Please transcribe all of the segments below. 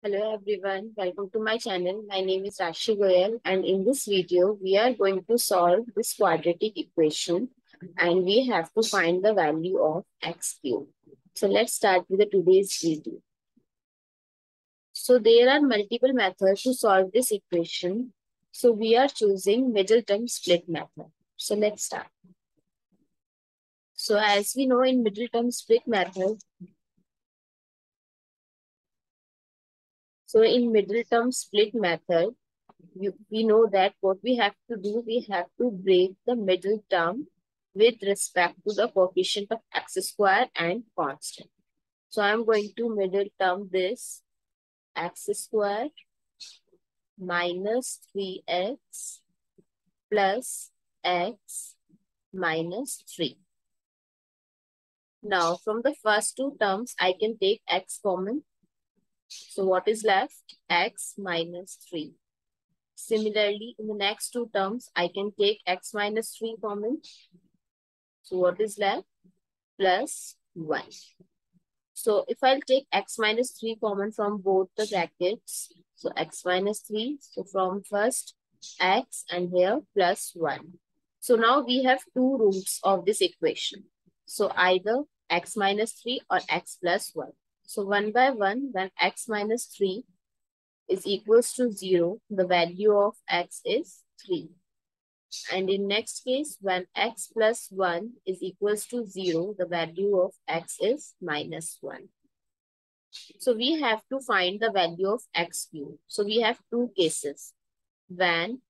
Hello everyone, welcome to my channel. My name is Rashi Goel and in this video we are going to solve this quadratic equation and we have to find the value of x cube. So let's start with the today's video. So there are multiple methods to solve this equation. So we are choosing middle term split method. So let's start. So as we know in middle term split method, So in middle term split method, you, we know that what we have to do, we have to break the middle term with respect to the coefficient of x square and constant. So I'm going to middle term this x square minus 3x plus x minus 3. Now from the first two terms, I can take x common so what is left? x minus 3. Similarly, in the next two terms, I can take x minus 3 common. So what is left? Plus 1. So if I'll take x minus 3 common from both the brackets, so x minus 3, so from first x and here plus 1. So now we have two roots of this equation. So either x minus 3 or x plus 1. So 1 by 1, when x minus 3 is equals to 0, the value of x is 3. And in next case, when x plus 1 is equals to 0, the value of x is minus 1. So we have to find the value of x cube. So we have two cases. When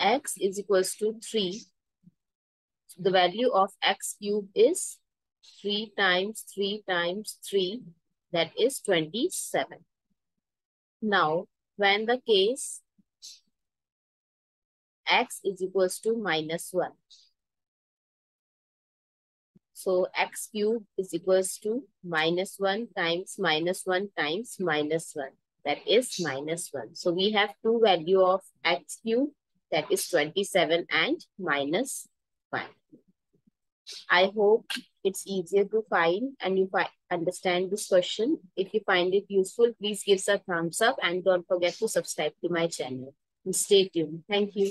x is equals to 3, the value of x cube is 3 times 3 times 3 that is 27. Now, when the case x is equals to minus 1. So x cube is equals to minus 1 times minus 1 times minus 1. That is minus 1. So we have two value of x cube that is 27 and minus 1. I hope it's easier to find and you find understand this question. If you find it useful, please give us a thumbs up and don't forget to subscribe to my channel. Stay tuned. Thank you.